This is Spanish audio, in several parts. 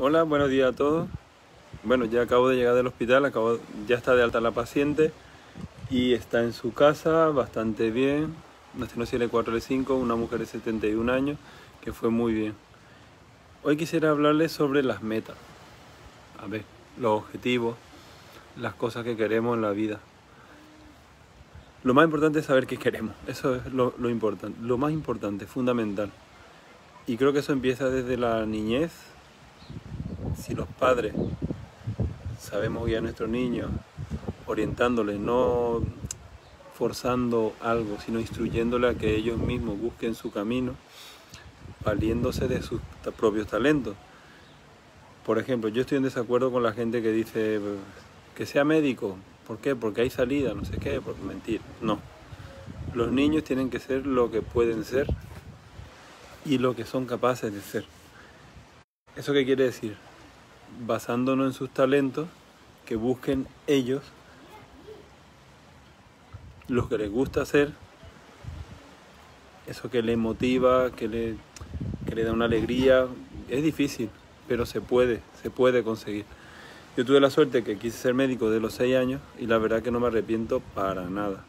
Hola, buenos días a todos. Bueno, ya acabo de llegar del hospital, acabo, ya está de alta la paciente y está en su casa bastante bien. Nació L4, L5, una mujer de 71 años que fue muy bien. Hoy quisiera hablarles sobre las metas. A ver, los objetivos, las cosas que queremos en la vida. Lo más importante es saber qué queremos. Eso es lo, lo importante, lo más importante, fundamental. Y creo que eso empieza desde la niñez. Si los padres sabemos guiar a nuestros niños, orientándoles, no forzando algo, sino instruyéndoles a que ellos mismos busquen su camino, valiéndose de sus propios talentos. Por ejemplo, yo estoy en desacuerdo con la gente que dice que sea médico, ¿Por qué? Porque hay salida, no sé qué, por mentir. No. Los niños tienen que ser lo que pueden ser y lo que son capaces de ser. ¿Eso qué quiere decir? Basándonos en sus talentos, que busquen ellos lo que les gusta hacer, eso que les motiva, que le, que le da una alegría. Es difícil, pero se puede, se puede conseguir. Yo tuve la suerte que quise ser médico de los 6 años y la verdad que no me arrepiento para nada.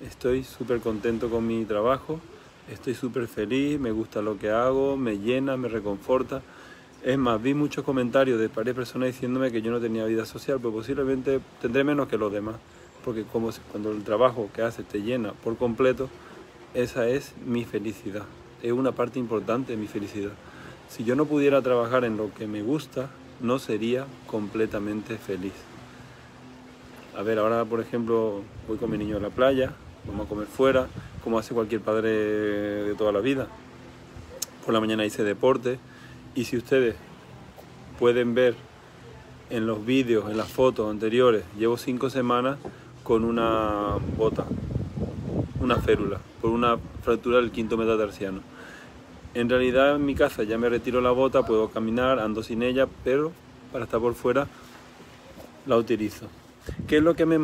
Estoy súper contento con mi trabajo, estoy súper feliz, me gusta lo que hago, me llena, me reconforta. Es más, vi muchos comentarios de varias personas diciéndome que yo no tenía vida social, pero posiblemente tendré menos que los demás, porque como cuando el trabajo que haces te llena por completo, esa es mi felicidad, es una parte importante de mi felicidad. Si yo no pudiera trabajar en lo que me gusta, no sería completamente feliz. A ver, ahora por ejemplo voy con mi niño a la playa, vamos a comer fuera, como hace cualquier padre de toda la vida. Por la mañana hice deporte y si ustedes pueden ver en los vídeos, en las fotos anteriores, llevo cinco semanas con una bota, una férula, por una fractura del quinto metatarsiano. En realidad en mi casa ya me retiro la bota, puedo caminar, ando sin ella, pero para estar por fuera la utilizo. ¿Qué es lo que me,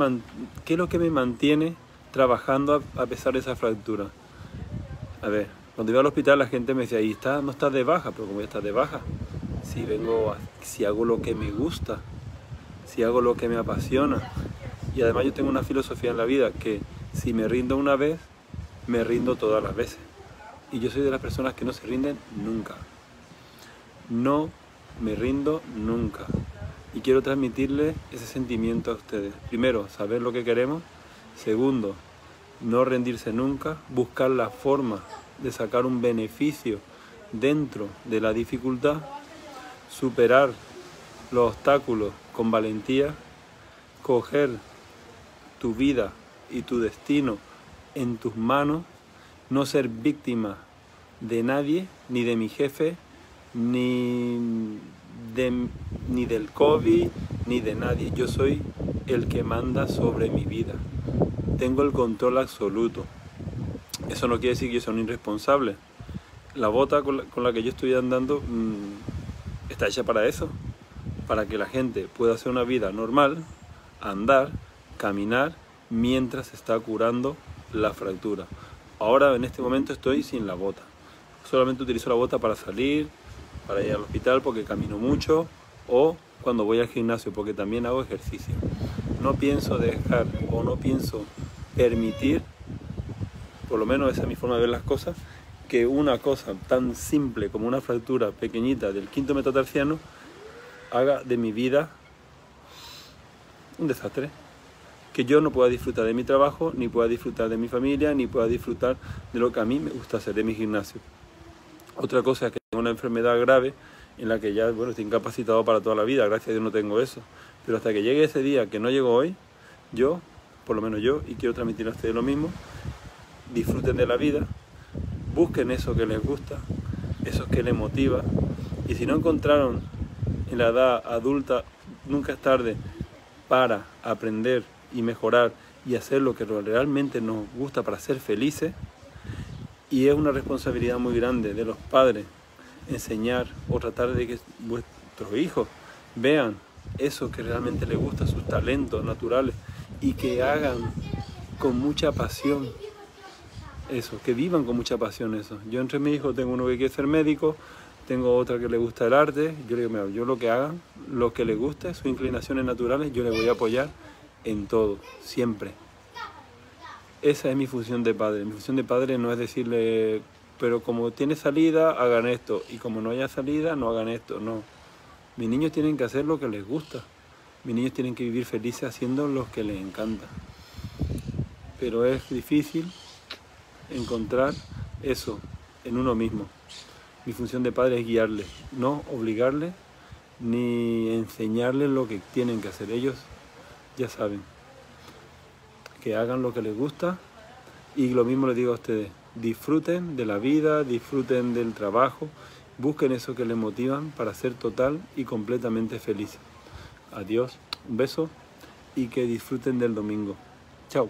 qué es lo que me mantiene trabajando a, pesar de esa fractura? A ver, cuando iba al hospital la gente me decía, ahí está, no estás de baja, pero como ya estás de baja, si vengo, si hago lo que me gusta, si hago lo que me apasiona. Y además yo tengo una filosofía en la vida que si me rindo una vez, me rindo todas las veces y yo soy de las personas que no se rinden nunca. No me rindo nunca. Y quiero transmitirle ese sentimiento a ustedes. Primero, saber lo que queremos. Segundo, no rendirse nunca. Buscar la forma de sacar un beneficio dentro de la dificultad. Superar los obstáculos con valentía. Coger tu vida y tu destino en tus manos no ser víctima de nadie, ni de mi jefe, ni, ni del COVID, ni de nadie. Yo soy el que manda sobre mi vida. Tengo el control absoluto. Eso no quiere decir que yo sea un irresponsable. La bota con la, que yo estoy andando mm, está hecha para eso, para que la gente pueda hacer una vida normal, andar, caminar, mientras está curando la fractura. Ahora en este momento estoy sin la bota. Solamente utilizo la bota para salir, para ir al hospital porque camino mucho o cuando voy al gimnasio porque también hago ejercicio. No pienso dejar o no pienso permitir, por lo menos esa es mi forma de ver las cosas, que una cosa tan simple como una fractura pequeñita del quinto metatarsiano haga de mi vida un desastre que yo no pueda disfrutar de mi trabajo, ni pueda disfrutar de mi familia, ni pueda disfrutar de lo que a mí me gusta hacer, de mi gimnasio. Otra cosa es que tengo una enfermedad grave en la que ya bueno, estoy incapacitado para toda la vida, gracias a Dios no tengo eso. Pero hasta que llegue ese día que no llego hoy, yo, por lo menos yo, y quiero transmitir a ustedes lo mismo, disfruten de la vida, busquen eso que les gusta, eso que les motiva, y si no encontraron en la edad adulta, nunca es tarde para aprender y mejorar y hacer lo que realmente nos gusta para ser felices. Y es una responsabilidad muy grande de los padres enseñar o tratar de que vuestros hijos vean eso que realmente les gusta, sus talentos naturales y que hagan con mucha pasión eso, que vivan con mucha pasión eso. Yo entre mis hijos tengo uno que quiere ser médico, Tengo otra que le gusta el arte, yo le digo, mira, yo lo que hagan, lo que le guste, sus inclinaciones naturales, yo le voy a apoyar en todo, siempre. Esa es mi función de padre. Mi función de padre no es decirle, pero como tiene salida, hagan esto, y como no haya salida, no hagan esto, no. Mis niños tienen que hacer lo que les gusta. Mis niños tienen que vivir felices haciendo lo que les encanta. Pero es difícil encontrar eso en uno mismo. Mi función de padre es guiarles, no obligarles ni enseñarles lo que tienen que hacer. Ellos ya saben que hagan lo que les gusta y lo mismo les digo a ustedes, disfruten de la vida, disfruten del trabajo, busquen eso que les motivan para ser total y completamente felices. Adiós, un beso y que disfruten del domingo. Chao.